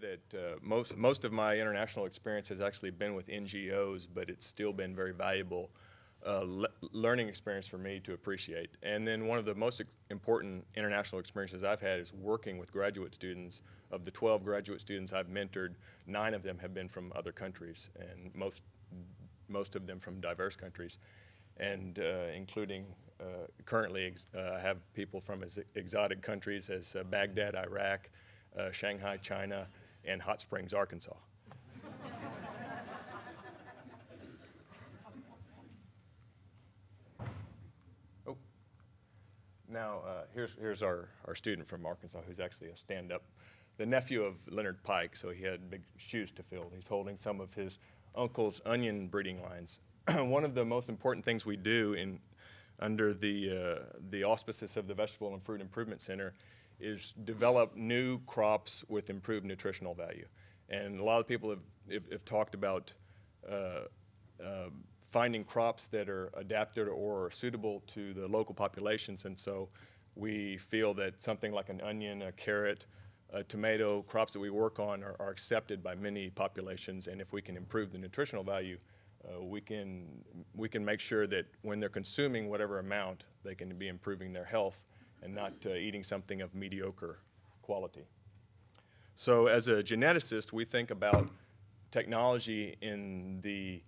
say that uh, most, most of my international experience has actually been with NGOs, but it's still been very valuable uh, le learning experience for me to appreciate. And then one of the most important international experiences I've had is working with graduate students. Of the 12 graduate students I've mentored, nine of them have been from other countries, and most, most of them from diverse countries, and uh, including uh, currently uh, have people from as exotic countries as uh, Baghdad, Iraq, uh, Shanghai, China, and Hot Springs, Arkansas. oh. Now, uh, here's, here's our, our student from Arkansas who's actually a stand-up, the nephew of Leonard Pike, so he had big shoes to fill. He's holding some of his uncle's onion breeding lines. One of the most important things we do in, under the, uh, the auspices of the Vegetable and Fruit Improvement Center is develop new crops with improved nutritional value. And a lot of people have, have, have talked about uh, uh, finding crops that are adapted or are suitable to the local populations. And so we feel that something like an onion, a carrot, a tomato, crops that we work on are, are accepted by many populations. And if we can improve the nutritional value, uh, we, can, we can make sure that when they're consuming whatever amount, they can be improving their health and not uh, eating something of mediocre quality. So as a geneticist, we think about technology in the,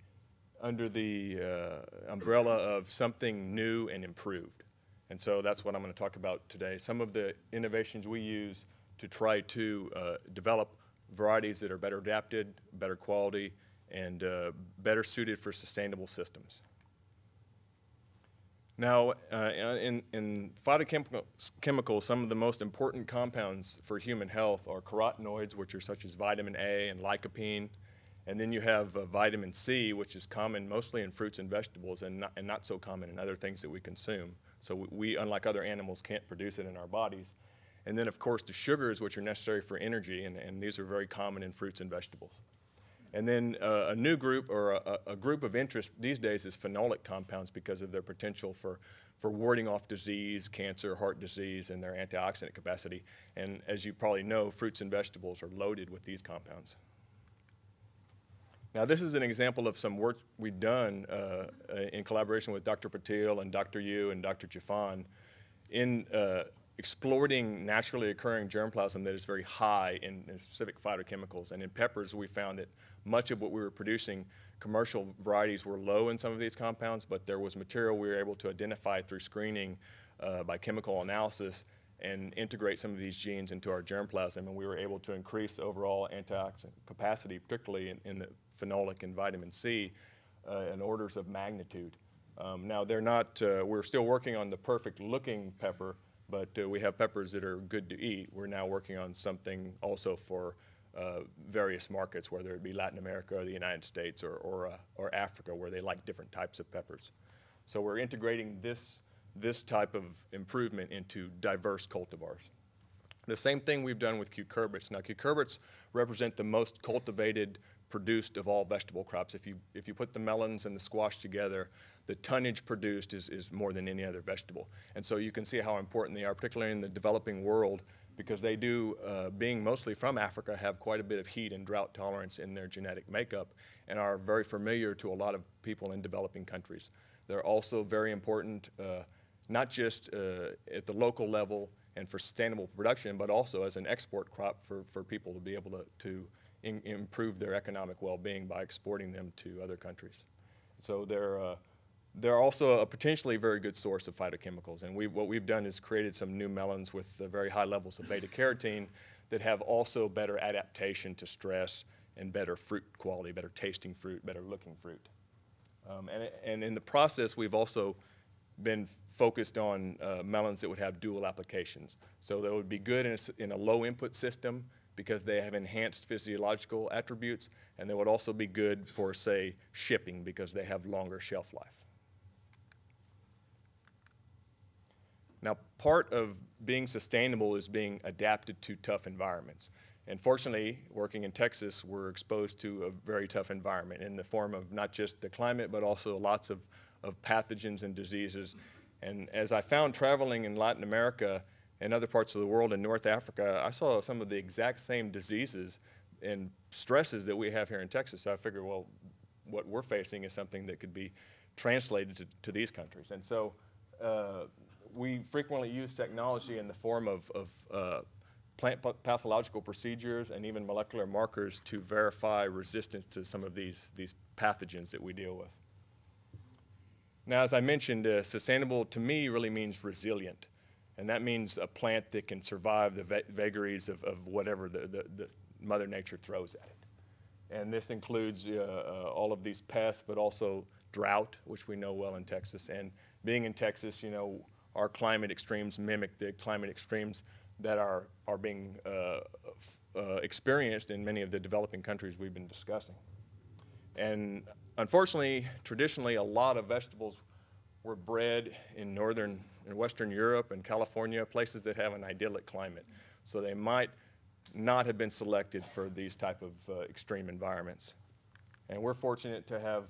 under the uh, umbrella of something new and improved. And so that's what I'm going to talk about today. Some of the innovations we use to try to uh, develop varieties that are better adapted, better quality, and uh, better suited for sustainable systems. Now, uh, in, in phytochemicals, some of the most important compounds for human health are carotenoids, which are such as vitamin A and lycopene. And then you have uh, vitamin C, which is common mostly in fruits and vegetables and not, and not so common in other things that we consume. So we, we, unlike other animals, can't produce it in our bodies. And then, of course, the sugars, which are necessary for energy, and, and these are very common in fruits and vegetables. And then uh, a new group or a, a, group of interest these days is phenolic compounds because of their potential for, for warding off disease, cancer, heart disease, and their antioxidant capacity. And as you probably know, fruits and vegetables are loaded with these compounds. Now, this is an example of some work we've done uh, in collaboration with Dr. Patil and Dr. Yu and Dr. Jifon in uh, exploiting naturally occurring germplasm that is very high in, in, specific phytochemicals. And in peppers, we found that much of what we were producing, commercial varieties were low in some of these compounds, but there was material we were able to identify through screening uh, by chemical analysis and integrate some of these genes into our germplasm, and we were able to increase overall antioxidant capacity, particularly in, in the phenolic and vitamin C, uh, in orders of magnitude. Um, now, they're not, uh, we're still working on the perfect looking pepper, but uh, we have peppers that are good to eat. We're now working on something also for uh, various markets, whether it be Latin America or the United States or, or, uh, or Africa, where they like different types of peppers. So we're integrating this, this type of improvement into diverse cultivars. The same thing we've done with cucurbits. Now, cucurbits represent the most cultivated produced of all vegetable crops. If you, if you put the melons and the squash together, the tonnage produced is, is more than any other vegetable. And so you can see how important they are, particularly in the developing world, because they do, uh, being mostly from Africa, have quite a bit of heat and drought tolerance in their genetic makeup and are very familiar to a lot of people in developing countries. They're also very important, uh, not just uh, at the local level and for sustainable production, but also as an export crop for, for people to be able to, to in, improve their economic well-being by exporting them to other countries. So they're, uh, they're also a potentially very good source of phytochemicals. And we, what we've done is created some new melons with very high levels of beta carotene that have also better adaptation to stress and better fruit quality, better tasting fruit, better looking fruit. Um, and, and in the process, we've also been focused on uh, melons that would have dual applications. So they would be good in a, in a low input system because they have enhanced physiological attributes, and they would also be good for, say, shipping because they have longer shelf life. Now, part of being sustainable is being adapted to tough environments. And fortunately, working in Texas, we're exposed to a very tough environment in the form of not just the climate, but also lots of, of pathogens and diseases. And as I found traveling in Latin America and other parts of the world in North Africa, I saw some of the exact same diseases and stresses that we have here in Texas. So I figured, well, what we're facing is something that could be translated to, to these countries. And so uh, we frequently use technology in the form of, of uh, plant pathological procedures and even molecular markers to verify resistance to some of these, these pathogens that we deal with. Now, as I mentioned, uh, sustainable to me really means resilient. And that means a plant that can survive the vagaries of, of whatever the, the, the, Mother Nature throws at it. And this includes uh, uh, all of these pests, but also drought, which we know well in Texas. And being in Texas, you know, our climate extremes mimic the climate extremes that are, are being uh, uh, experienced in many of the developing countries we've been discussing. And unfortunately, traditionally, a lot of vegetables were bred in northern and western Europe and California, places that have an idyllic climate. So they might not have been selected for these type of uh, extreme environments. And we're fortunate to have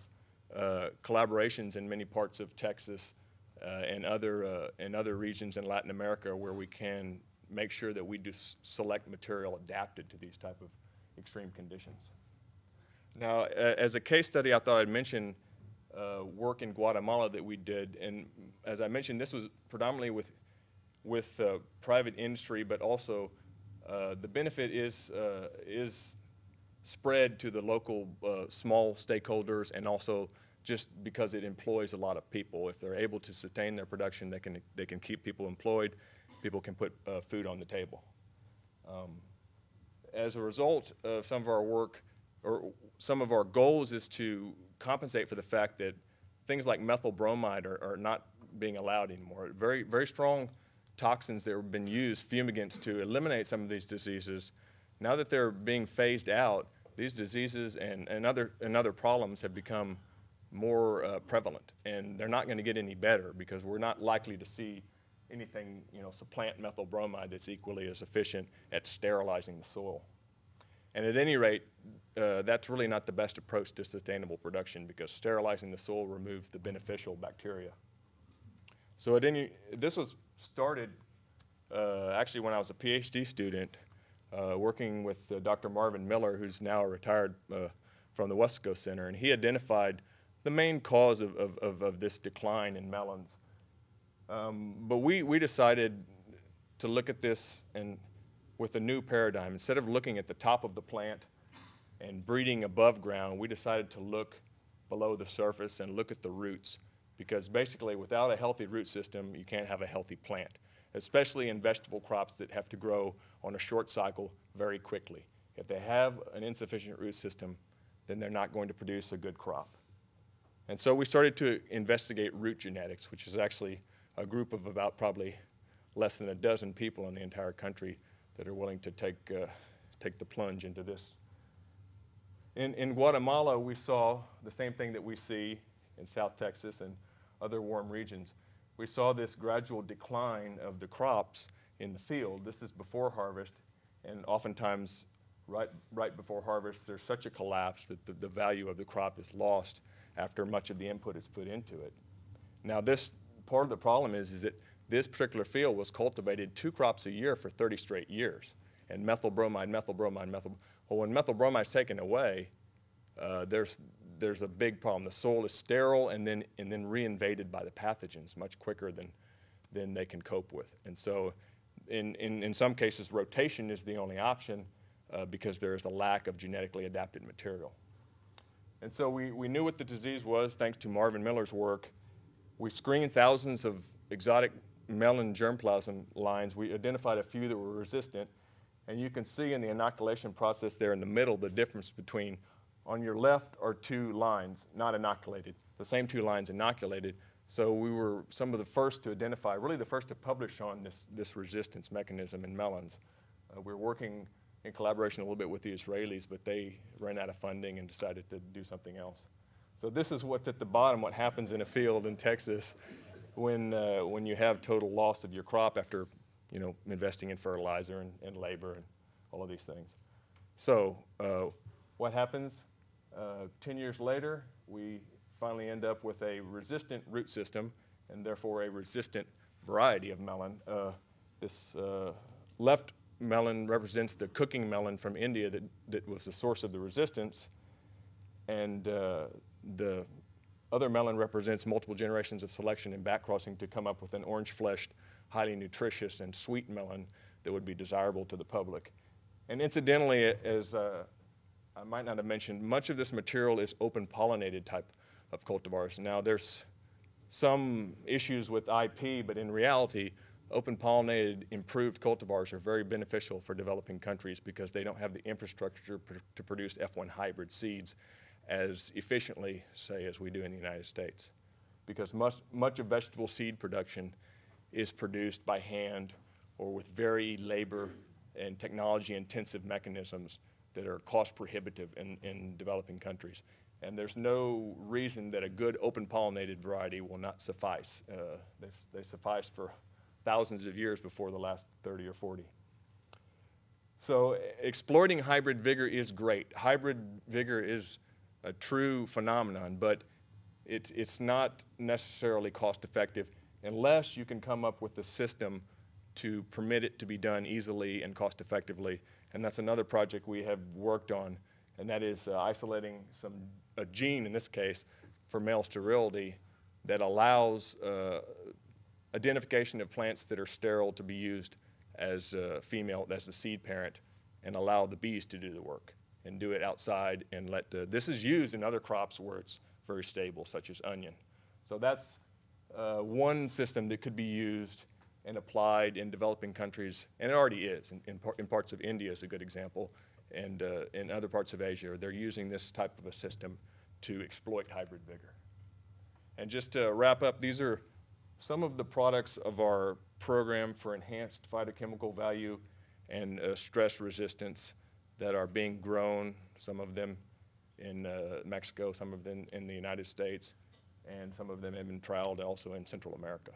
uh, collaborations in many parts of Texas uh, and other uh, and other regions in Latin America where we can make sure that we do select material adapted to these type of extreme conditions. Now, as a case study, I thought I'd mention uh, work in Guatemala that we did, and as I mentioned, this was predominantly with with uh, private industry, but also uh, the benefit is uh, is spread to the local uh, small stakeholders, and also just because it employs a lot of people. If they're able to sustain their production, they can they can keep people employed. People can put uh, food on the table. Um, as a result of some of our work, or some of our goals is to compensate for the fact that things like methyl bromide are, are not being allowed anymore. Very, very strong toxins that have been used, fumigants, to eliminate some of these diseases. Now that they're being phased out, these diseases and, and, other, and other problems have become more uh, prevalent. And they're not going to get any better because we're not likely to see anything, you know, supplant methyl bromide that's equally as efficient at sterilizing the soil. And at any rate, uh, that's really not the best approach to sustainable production because sterilizing the soil removes the beneficial bacteria. So at any, this was started uh, actually when I was a PhD student uh, working with uh, Dr. Marvin Miller, who's now retired uh, from the Weslaco Center, and he identified the main cause of, of, of, of this decline in melons. Um, but we, we decided to look at this and with a new paradigm. Instead of looking at the top of the plant and breeding above ground, we decided to look below the surface and look at the roots. Because basically, without a healthy root system, you can't have a healthy plant, especially in vegetable crops that have to grow on a short cycle very quickly. If they have an insufficient root system, then they're not going to produce a good crop. And so we started to investigate root genetics, which is actually a group of about probably less than a dozen people in the entire country that are willing to take, uh, take the plunge into this. In, in Guatemala, we saw the same thing that we see in South Texas and other warm regions. We saw this gradual decline of the crops in the field. This is before harvest, and oftentimes, right, right before harvest, there's such a collapse that the, the value of the crop is lost after much of the input is put into it. Now, this part of the problem is, is that this particular field was cultivated two crops a year for 30 straight years. And methyl bromide, methyl bromide, methyl. Well, when methyl bromide is taken away, uh, there's, there's a big problem. The soil is sterile and then, and then reinvaded by the pathogens much quicker than, than they can cope with. And so, in, in, in some cases, rotation is the only option uh, because there is a lack of genetically adapted material. And so, we, we knew what the disease was thanks to Marvin Miller's work. We screened thousands of exotic melon germplasm lines, we identified a few that were resistant. And you can see in the inoculation process there in the middle the difference between on your left are two lines not inoculated, the same two lines inoculated. So we were some of the first to identify, really the first to publish on this, this resistance mechanism in melons. Uh, we're working in collaboration a little bit with the Israelis, but they ran out of funding and decided to do something else. So this is what's at the bottom, what happens in a field in Texas when, uh, when you have total loss of your crop after you know, investing in fertilizer and, and labor and all of these things. So uh, what happens? Uh, 10 years later, we finally end up with a resistant root system and therefore a resistant variety of melon. Uh, this uh, left melon represents the cooking melon from India that, that was the source of the resistance. And uh, the other melon represents multiple generations of selection and backcrossing to come up with an orange-fleshed, highly nutritious and sweet melon that would be desirable to the public. And incidentally, as uh, I might not have mentioned, much of this material is open pollinated type of cultivars. Now there's some issues with IP, but in reality, open pollinated improved cultivars are very beneficial for developing countries because they don't have the infrastructure pr to produce F1 hybrid seeds as efficiently, say, as we do in the United States. Because much, much of vegetable seed production is produced by hand or with very labor and technology intensive mechanisms that are cost prohibitive in, in developing countries. And there's no reason that a good open pollinated variety will not suffice. Uh, they sufficed for thousands of years before the last 30 or 40. So exploiting hybrid vigor is great. Hybrid vigor is a true phenomenon, but it, it's not necessarily cost effective unless you can come up with a system to permit it to be done easily and cost effectively. And that's another project we have worked on, and that is uh, isolating some, a gene, in this case, for male sterility that allows uh, identification of plants that are sterile to be used as a female, as the seed parent, and allow the bees to do the work and do it outside and let, uh, this is used in other crops where it's very stable, such as onion. So that's uh, one system that could be used and applied in developing countries, and it already is. In, in, par in parts of India is a good example, and uh, in other parts of Asia, they're using this type of a system to exploit hybrid vigor. And just to wrap up, these are some of the products of our program for enhanced phytochemical value and uh, stress resistance that are being grown, some of them in uh, Mexico, some of them in the United States, and some of them have been trialed also in Central America.